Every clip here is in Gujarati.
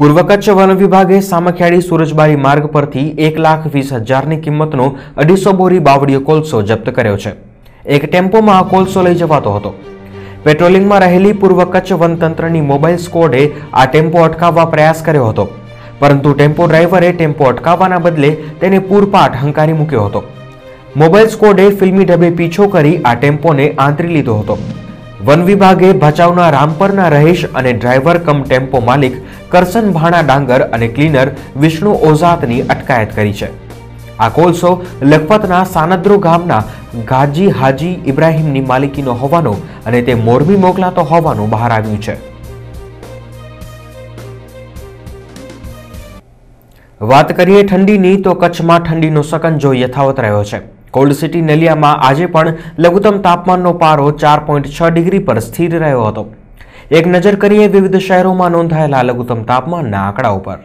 પૂર્વ કચ્છ વન વિભાગે સામખિયાળી સુરજબારી માર્ગ પરથી એક લાખ વીસ હજારની કિંમતનો અઢીસો બોરી બાવડીયો કોલસો જપ્ત કર્યો છે. એક ટેમ્પોમાં આ કોલસો લઈ જવાતો હતો. પેટ્રોલિંગમાં રહેલી પૂર્વ કચ્છ વનતંત્રની મોબાઈલ સ્કોડે આ ટેમ્પો અટકાવવા પ્રયાસ કર્યો હતો. પરંતુ ટેમ્પો ડ્રાઈવરે ટેમ્પો અટકાવવાના બદલે તેને પૂરપાટ હંકારી મૂક્યો હતો. મોબાઈલ સ્કોડે ફિલ્મી ઢબે પીછો કરી આ ટેમ્પોને આંતરી લીધો હતો. વન વિભાગે ભચાઉના રામપરના રહીશ અને ડ્રાઈવર કમ ટેમ્પો માલિક કરસન ભાણા ડાંગર અને ક્લીનર વિષ્ણુ ઓઝાતની અટકાયત કરી છે. આ કોલસો લખપતના સાનદ્રો ગામના ગાજી હાજી ઇબ્રાહીમની માલિકીનો હોવાનો અને તે મોરબી મોકલાતો હોવાનું બહાર આવ્યું છે. વાત કરીએ ઠંડીની તો કચ્છમાં ઠંડીનો સકંજો યથાવત રહ્યો છે. કોલ્ડ સિટી નલિયામાં આજે પણ લઘુત્તમ તાપમાનનો પારો ચાર પોઈન્ટ છ ડિગ્રી પર સ્થિર રહ્યો હતો. એક નજર કરીએ વિવિધ શહેરોમાં નોંધાયેલા લઘુત્તમ તાપમાનના આંકડા ઉપર.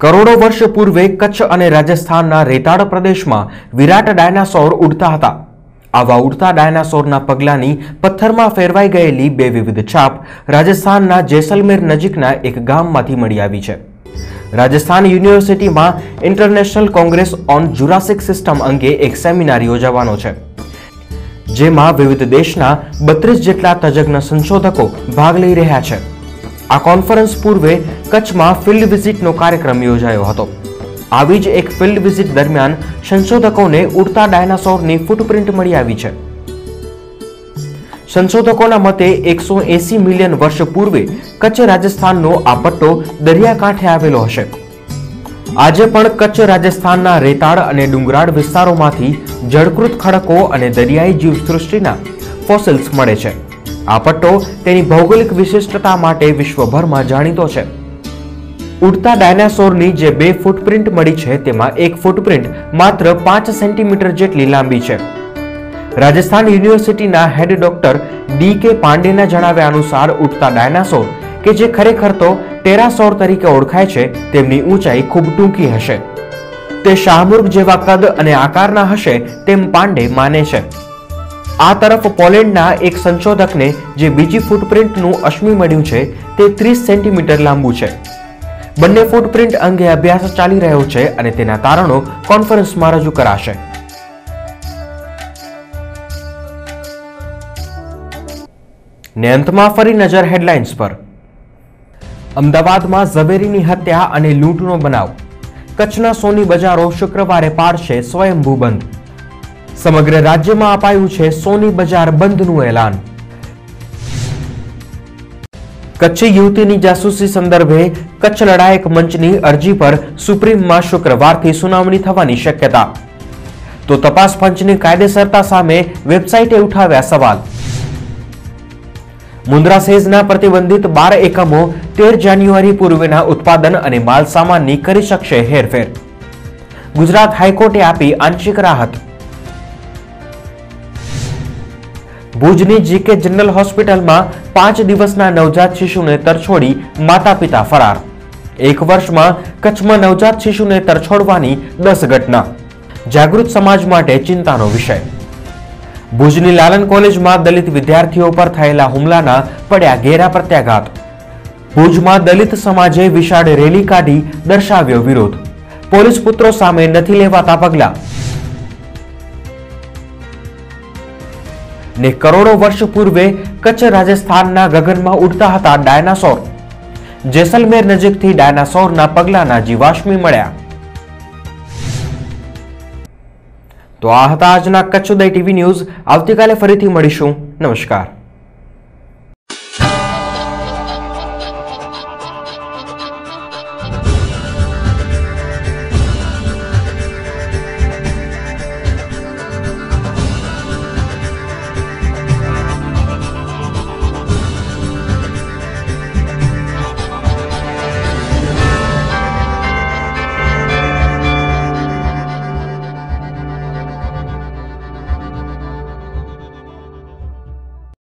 કરોડો વર્ષ પૂર્વે કચ્છ અને રાજસ્થાનના રેતાળ પ્રદેશમાં વિરાટ ડાયનાસોર ઉડતા હતા. આવા ઉડતા ડાયનાસોરના પગલાની પથ્થરમાં ફેરવાઈ ગયેલી બે વિવિધ છાપ રાજસ્થાનના જેસલમેર નજીકના એક ગામમાંથી મળી આવી છે. રાજસ્થાન યુનિવર્સિટીમાં international congress on Jurassic system અંગે એક સેમિનાર યોજાવાનો છે. જેમાં વિવિધ દેશના બત્રીસ જેટલા તજજ્ઞ સંશોધકો ભાગ લઈ રહ્યા છે. આ કોન્ફરન્સ પૂર્વે કચ્છમાં ફિલ્ડ વિઝિટનો કાર્યક્રમ યોજાયો હતો. આવી જ એક ફિલ્ડ વિઝિટ દરમિયાન સંશોધકોને ઉડતા ડાયનાસોરની ફૂટપ્રિન્ટ મળી આવી છે. સંશોધકોના મતે એકસો એસી મિલિયન વર્ષ પૂર્વે કચ્છ રાજસ્થાનનો આ પટ્ટો દરિયાકાંઠે આવેલો હશે. આજે પણ કચ્છ રાજસ્થાનના રેતાળ અને ડુંગરાળ વિસ્તારોમાંથી જળકૃત ખડકો અને દરિયાઈ જીવસૃષ્ટિના ફોસિલ્સ મળે છે. આ પટ્ટો તેની ભૌગોલિક વિશિષ્ટતા માટે વિશ્વભરમાં જાણીતો છે. ઉડતા ડાયનાસોરની જે બે ફૂટપ્રિન્ટ મળી છે તેમાં એક ફૂટપ્રિન્ટ માત્ર પાંચ સેન્ટીમીટર જેટલી લાંબી છે. રાજસ્થાન યુનિવર્સિટીના હેડ ડોક્ટર ડી કે પાંડેના જણાવ્યા અનુસાર ઉડતા ડાયનાસોર, કે જે ખરેખર તો ટેરાસોર તરીકે ઓળખાય છે, તેમની ઊંચાઈ ખૂબ ટૂંકી હશે. તે શાહમૃગ જેવા કદ અને આકારના હશે તેમ પાંડે માને છે. આ તરફ પોલેન્ડના એક સંશોધકને જે બીજી ફૂટપ્રિન્ટનું અશ્મિ મળ્યું છે, તે ત્રીસ સેન્ટીમીટર લાંબુ છે. બંને ફૂટપ્રિન્ટ અંગે અભ્યાસ ચાલી રહ્યો છે અને તેના તારણો કોન્ફરન્સમાં રજૂ કરાશે. ને અંતમાં ફરી નજર હેડલાઇન્સ પર. અમદાવાદમાં ઝવેરીની હત્યા અને લૂંટનો બનાવ. કચ્છના સોની બજારો શુક્રવારે પાડશે સ્વયંભૂ બંધ. સમગ્ર રાજ્યમાં અપાયું છે સોની બજાર બંધનું એલાન. કચ્છી યુવતીની જાસૂસી સંદર્ભે કચ્છ લડાયક મંચની અરજી પર સુપ્રીમમાં શુક્રવારથી સુનાવણી થવાની શક્યતા. તો તપાસ પંચની કાયદેસરતા સામે વેબસાઇટે ઉઠાવ્યા સવાલ. મુન્દ્રા સેઝના પ્રતિબંધિત બાર એકમો તેર જાન્યુઆરી પૂર્વેના ઉત્પાદન અને માલ સામાનની કરી શકશે હેરફેર. ગુજરાત હાઈકોર્ટે આપી આંશિક રાહત. ભુજની જીકે જનરલ હોસ્પિટલમાં પાંચ દિવસના નવજાત શિશુને તરછોડી માતા પિતા ફરાર. એક વર્ષમાં કચ્છમાં નવજાત શિશુને તરછોડવાની દસ ઘટના. જાગૃત સમાજ માટે ચિંતાનો વિષય. ભુજની લાલન કોલેજમાં દલિત વિદ્યાર્થીઓ પર થયેલા હુમલાના પડ્યા ઘેરા પ્રત્યાઘાત. ભુજમાં દલિત સમાજે વિશાળ રેલી કાઢી દર્શાવ્યો વિરોધ. પોલીસ પુત્રો સામે નથી લેવાતા પગલા. ને કરોડો વર્ષ પૂર્વે કચ્છ રાજસ્થાનના ગગનમાં ઉડતા હતા ડાયનાસોર. જેસલમેર નજીકથી ડાયનાસોરના પગલાના જીવાશ્મી મળ્યા. તો આ હતા આજના કચ્છ ઉદય ટીવી ન્યૂઝ. આવતીકાલે ફરીથી મળીશું. નમસ્કાર.